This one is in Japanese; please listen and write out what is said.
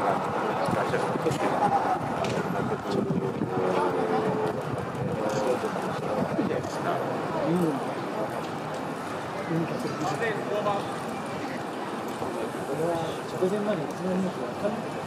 が会社の。俺は直前まで一番人気分かんない。が